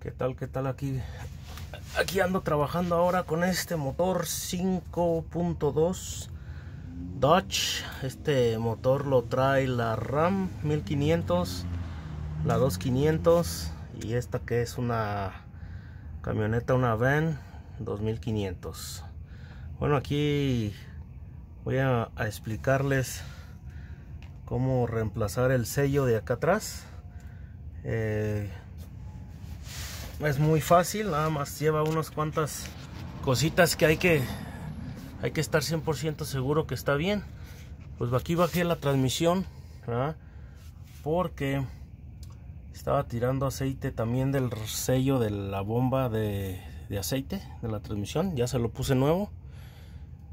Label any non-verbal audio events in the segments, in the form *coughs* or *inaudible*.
¿Qué tal? ¿Qué tal aquí? Aquí ando trabajando ahora con este motor 5.2 Dodge. Este motor lo trae la Ram 1500, la 2500 y esta que es una camioneta, una van 2500. Bueno, aquí voy a, explicarles cómo reemplazar el sello de acá atrás. Eh, es muy fácil, nada más lleva unas cuantas cositas que hay que hay que estar 100% seguro que está bien. Pues aquí bajé la transmisión porque estaba tirando aceite también del sello de la bomba de, aceite de la transmisión. Ya se lo puse nuevo.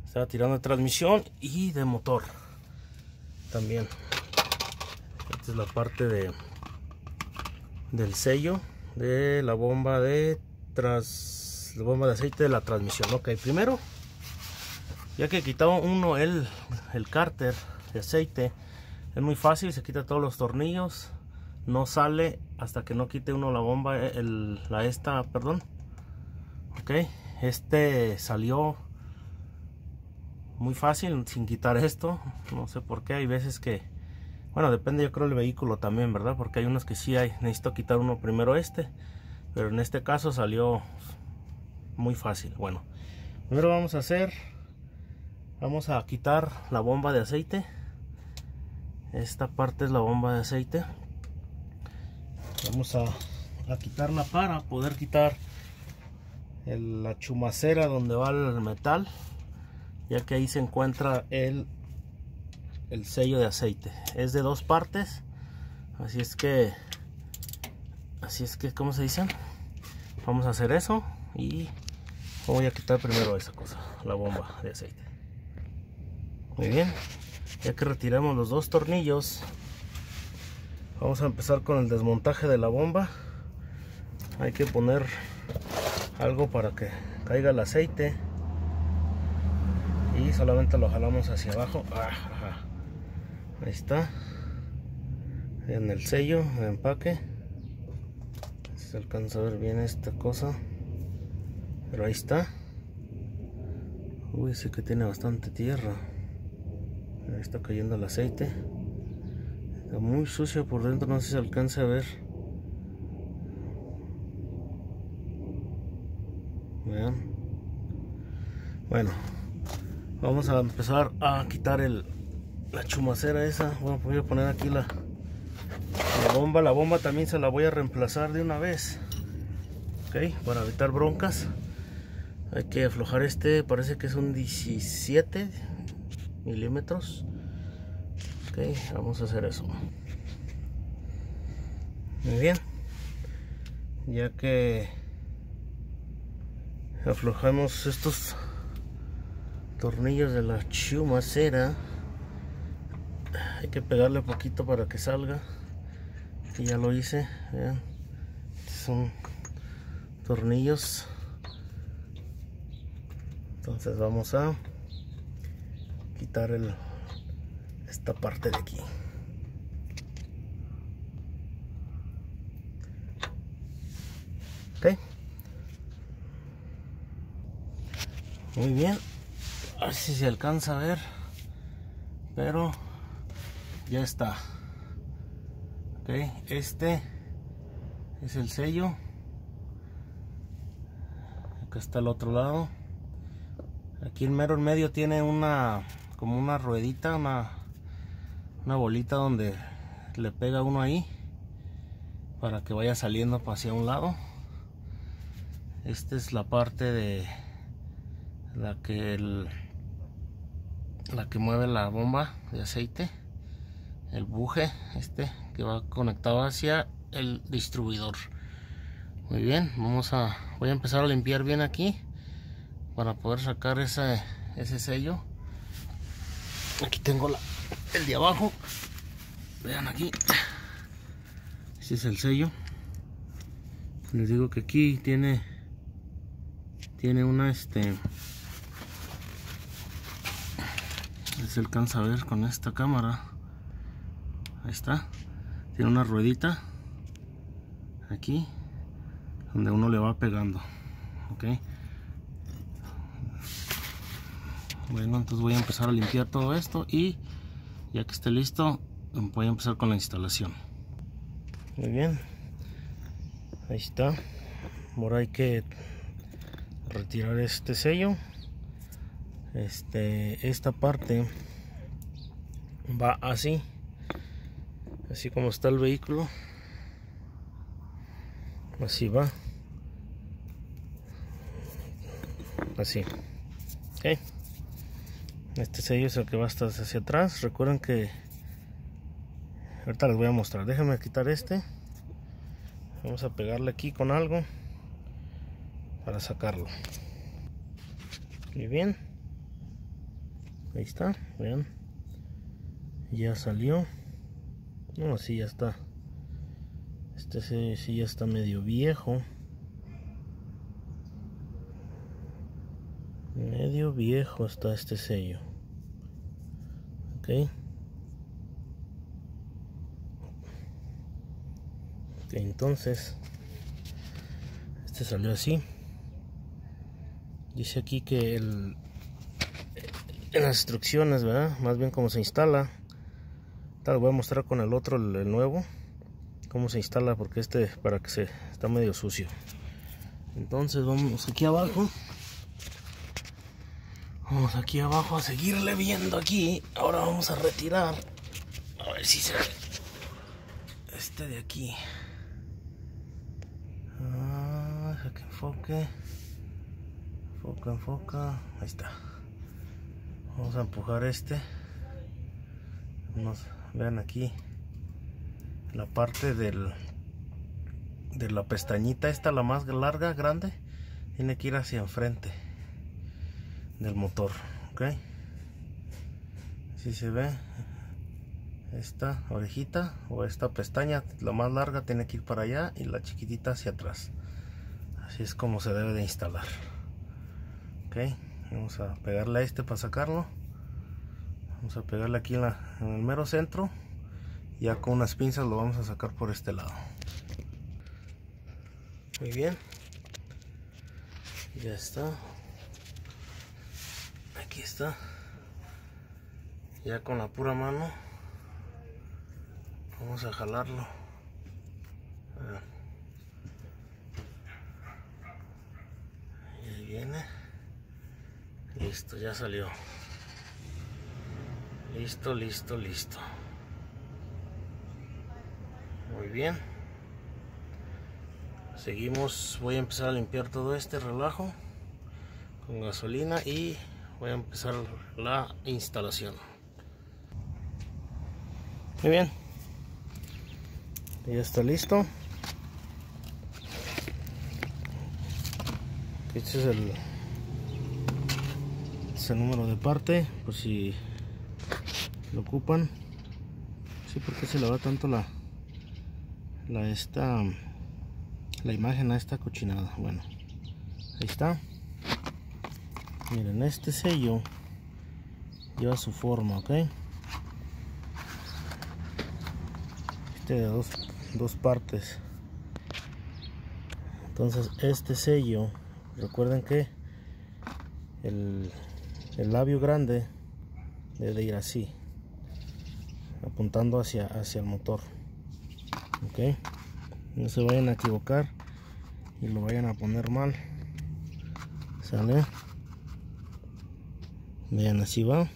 Estaba tirando transmisión y de motor también. Esta es la parte de del sello de la bomba de tras la bomba de aceite de la transmisión. Ok primero ya que he quitado uno el el cárter de aceite es muy fácil se quita todos los tornillos no sale hasta que no quite uno la bomba el, la esta perdón. Ok este salió muy fácil sin quitar esto no sé por qué hay veces que bueno, depende yo creo el vehículo también, ¿verdad? Porque hay unos que sí hay, necesito quitar uno primero este. Pero en este caso salió muy fácil. Bueno, primero vamos a hacer, vamos a quitar la bomba de aceite. Esta parte es la bomba de aceite. Vamos a, quitarla para poder quitar la chumacera donde va el metal. Ya que ahí se encuentra el el sello de aceite. Es de dos partes. Así es que así es que como se dicen vamos a hacer eso y voy a quitar primero esa cosa la bomba de aceite. Muy bien. Ya que retiramos los dos tornillos vamos a empezar con el desmontaje de la bomba. Hay que poner algo para que caiga el aceite. Y solamente lo jalamos hacia abajo. Ah, ahí está. En el sello de empaque. Se alcanza a ver bien esta cosa. Pero ahí está. Uy sí que tiene bastante tierra. Ahí está cayendo el aceite. Está muy sucio por dentro no sé si se alcanza a ver. Vean. Bueno vamos a empezar a quitar el la chumacera esa. Bueno voy a poner aquí la, bomba. La bomba también se la voy a reemplazar de una vez. Ok para evitar broncas. Hay que aflojar este parece que es un 17 milímetros. Ok vamos a hacer eso. Muy bien. Ya que aflojamos estos tornillos de la chumacera hay que pegarle poquito para que salga. Y ya lo hice vean. Son tornillos. Entonces vamos a quitar el, esta parte de aquí. Ok. Muy bien. A ver si se alcanza a ver. Pero ya está. Ok este es el sello. Acá está el otro lado. Aquí en mero en medio tiene una como una ruedita una, una bolita donde le pega uno ahí para que vaya saliendo hacia un lado. Esta es la parte de la que el, la que mueve la bomba de aceite el buje este que va conectado hacia el distribuidor. Muy bien vamos a voy a empezar a limpiar bien aquí para poder sacar ese, ese sello. Aquí tengo la, el de abajo. Vean aquí este es el sello. Les digo que aquí tiene tiene una este se alcanza a ver con esta cámara ahí está. Tiene una ruedita. Aquí. Donde uno le va pegando. Ok. Bueno entonces voy a empezar a limpiar todo esto y ya que esté listo voy a empezar con la instalación. Muy bien. Ahí está. Ahora hay que retirar este sello. Este esta parte va así así como está el vehículo. Así va. Así. Ok. Este sello es el que va hasta hacia atrás. Recuerden que ahorita les voy a mostrar. Déjenme quitar este. Vamos a pegarle aquí con algo para sacarlo. Muy bien. Ahí está vean. Ya salió no así ya está. Este sí ya está medio viejo. Medio viejo está este sello. Ok. Ok entonces este salió así. Dice aquí que el en las instrucciones verdad más bien cómo se instala tal voy a mostrar con el otro el, nuevo cómo se instala porque este para que se está medio sucio entonces vamos aquí abajo Vamos aquí abajo a seguirle viendo aquí. Ahora vamos a retirar. A ver si se. Este de aquí. Ah, que enfoque. Enfoca, enfoca. Ahí está. Vamos a empujar este. Vean aquí. La parte del de la pestañita esta, la más larga, grande, tiene que ir hacia enfrente del motor ok si se ve esta orejita o esta pestaña la más larga tiene que ir para allá y la chiquitita hacia atrás. Así es como se debe de instalar ok vamos a pegarle a este para sacarlo vamos a pegarle aquí en, el mero centro. Ya con unas pinzas lo vamos a sacar por este lado. Muy bien. Ya está. Aquí está. Ya con la pura mano. Vamos a jalarlo. Ahí viene. Listo ya salió listo listo listo. Muy bien. Seguimos voy a empezar a limpiar todo este relajo con gasolina y voy a empezar la instalación. Muy bien. Ya está listo. Este es el este el número de parte por si lo ocupan. Sí porque se le va tanto la la esta la imagen a esta cochinada. Bueno ahí está. Miren este sello lleva su forma ok este de dos, dos partes. Entonces este sello recuerden que el, el labio grande debe ir así apuntando hacia, hacia el motor ok no se vayan a equivocar y lo vayan a poner mal. Sale vean así va.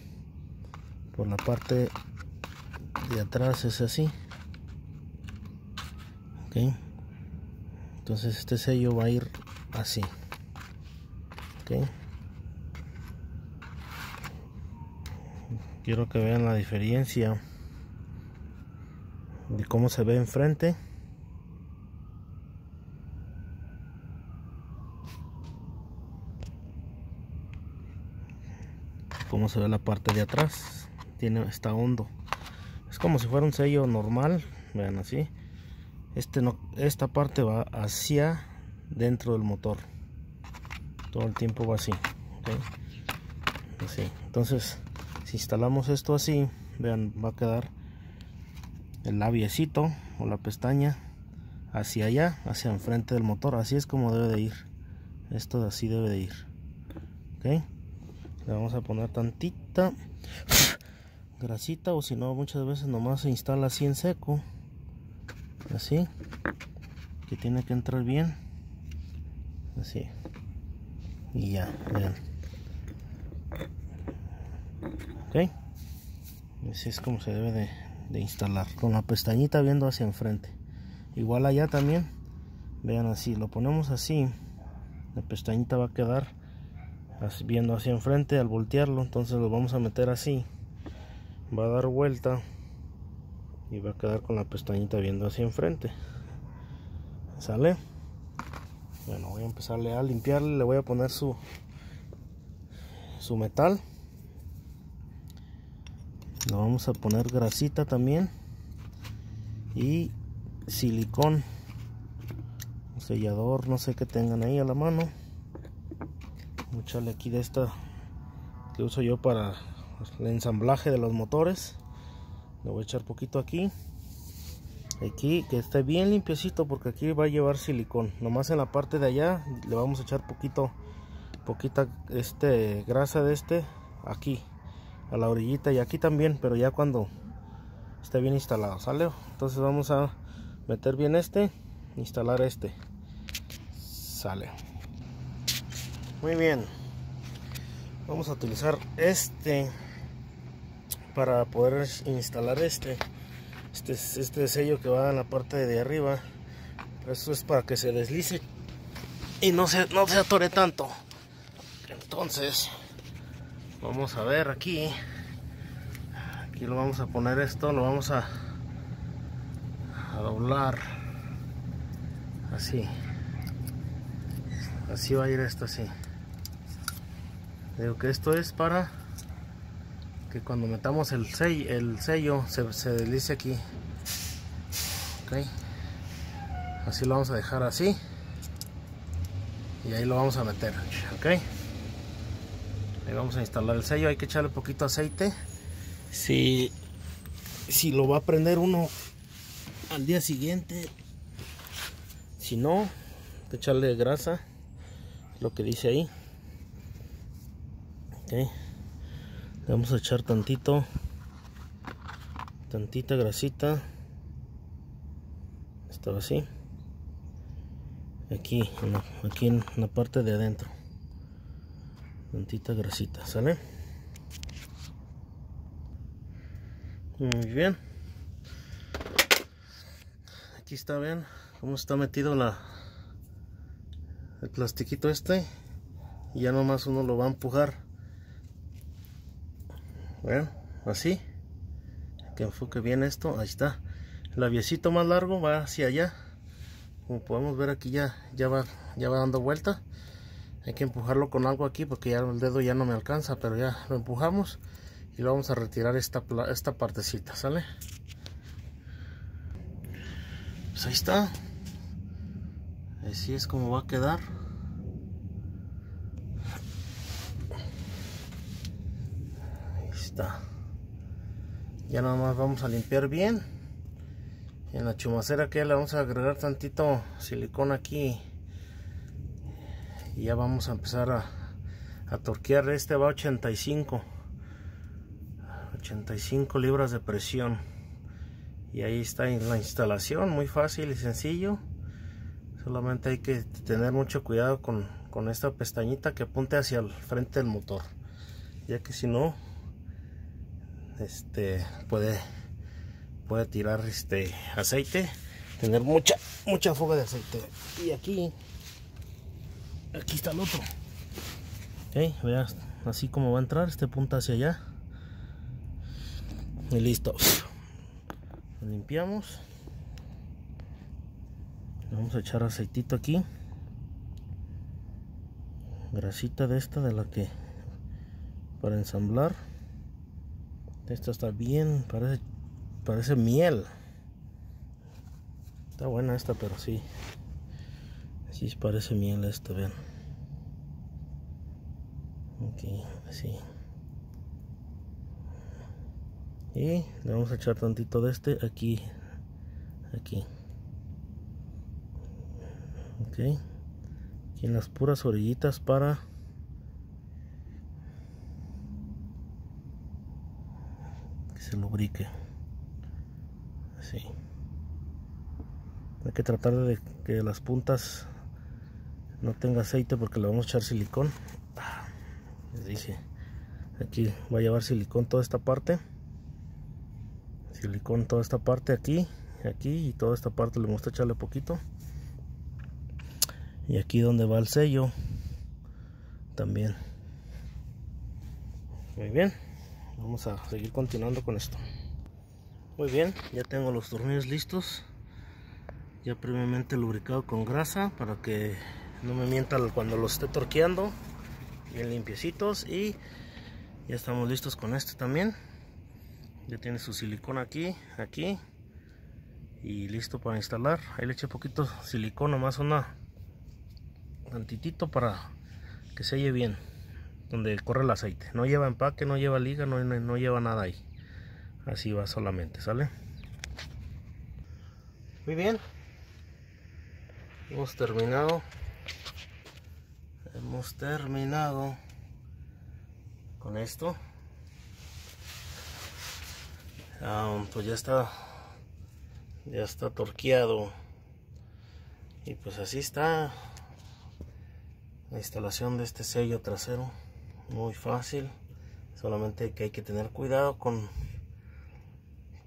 Por la parte de atrás es así. Ok entonces este sello va a ir así. Ok quiero que vean la diferencia de cómo se ve enfrente. Cómo se ve la parte de atrás. Tiene está hondo. Es como si fuera un sello normal vean así. Este no esta parte va hacia dentro del motor. Todo el tiempo va así así. Entonces si instalamos esto así vean va a quedar el labiecito o la pestaña hacia allá hacia enfrente del motor. Así es como debe de ir. Esto así debe de ir. Ok. Le vamos a poner tantita *coughs* grasita o si no muchas veces nomás se instala así en seco. Así. Que tiene que entrar bien. Así. Y ya vean. Ok. Así es como se debe de, de instalar con la pestañita viendo hacia enfrente. Igual allá también vean así lo ponemos así la pestañita va a quedar viendo hacia enfrente al voltearlo entonces lo vamos a meter así va a dar vuelta y va a quedar con la pestañita viendo hacia enfrente. Sale bueno voy a empezarle a limpiarle le voy a poner su su metal le vamos a poner grasita también. Y silicón. Sellador no sé qué tengan ahí a la mano. A echarle aquí de esta que uso yo para el ensamblaje de los motores. Le voy a echar poquito aquí. Aquí que esté bien limpiecito porque aquí va a llevar silicón. Nomás en la parte de allá le vamos a echar poquito poquita este grasa de este aquí a la orillita y aquí también pero ya cuando esté bien instalado sale entonces vamos a meter bien este instalar este. Sale. Muy bien. Vamos a utilizar este para poder instalar este este, este sello que va en la parte de arriba. Esto es para que se deslice y no se, no se atore tanto. Entonces vamos a ver aquí. Aquí lo vamos a poner esto lo vamos a, a doblar. Así. Así va a ir esto así. Digo que esto es para que cuando metamos el sello, el sello se, se deslice aquí. Ok. Así lo vamos a dejar así. Y ahí lo vamos a meter. Ok vamos a instalar el sello hay que echarle poquito aceite. Si si lo va a prender uno al día siguiente. Si no echarle grasa lo que dice ahí. Ok. Vamos a echar tantito tantita grasita. Esto así. Aquí aquí en la parte de adentro tantita grasita sale muy bien aquí está bien cómo está metido la el plastiquito este y ya nomás uno lo va a empujar Vean, así. Que enfoque bien esto. Ahí está. El aviecito más largo va hacia allá. Como podemos ver aquí ya, ya, va, ya va dando vuelta. Hay que empujarlo con algo aquí porque ya el dedo ya no me alcanza. Pero ya lo empujamos. Y lo vamos a retirar esta, esta partecita. ¿Sale? Pues ahí está. Así es como va a quedar. ya nada más vamos a limpiar bien en la chumacera que le vamos a agregar tantito silicón aquí y ya vamos a empezar a, a torquear este va a 85 85 libras de presión. Y ahí está la instalación muy fácil y sencillo. Solamente hay que tener mucho cuidado con, con esta pestañita que apunte hacia el frente del motor ya que si no este puede puede tirar este aceite. Tener mucha mucha fuga de aceite. Y aquí aquí está el otro. Ok vea así como va a entrar este punta hacia allá. Y listo. Limpiamos. Vamos a echar aceitito aquí. Grasita de esta de la que para ensamblar. Esta está bien, parece, parece miel. Está buena esta, pero sí. Sí parece miel esta, vean. Ok, así. Y le vamos a echar tantito de este aquí. Aquí. aquí en las puras orillitas para que se lubrique así hay que tratar de que las puntas no tenga aceite porque le vamos a echar silicón. Les dije aquí va a llevar silicón toda esta parte. Silicón toda esta parte aquí aquí y toda esta parte le vamos a echarle poquito. Y aquí donde va el sello también. Muy bien vamos a seguir continuando con esto. Muy bien ya tengo los tornillos listos. Ya previamente lubricado con grasa para que no me mienta cuando los esté torqueando. Bien limpiecitos y ya estamos listos con este también. Ya tiene su silicona aquí aquí. Y listo para instalar. Ahí le eché poquito silicona más una tantitito para que selle bien. Donde corre el aceite. No lleva empaque no lleva liga no, no lleva nada ahí. Así va solamente sale muy bien. Hemos terminado hemos terminado con esto. Ah, pues ya está ya está torqueado. Y pues así está la instalación de este sello trasero. Muy fácil. Solamente que hay que tener cuidado con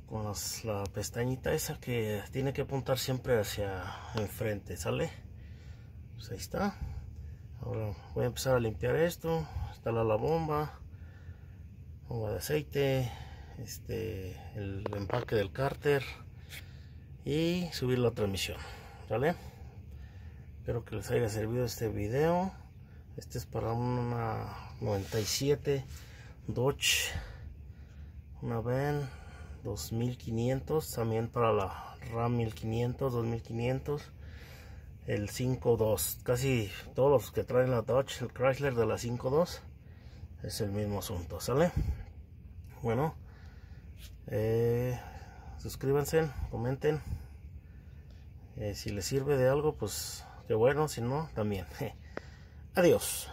con la pestañita esa que tiene que apuntar siempre hacia enfrente sale pues ahí está ahora voy a empezar a limpiar esto instalar la bomba bomba de aceite este el empaque del cárter y subir la transmisión vale espero que les haya servido este video. Este es para una 97 Dodge una van 2500 también para la RAM 1500 2500 el 5.2 casi todos los que traen la Dodge el Chrysler de la 5.2 es el mismo asunto sale bueno eh, suscríbanse comenten. Eh, si les sirve de algo pues qué bueno si no también. *laughs* Adiós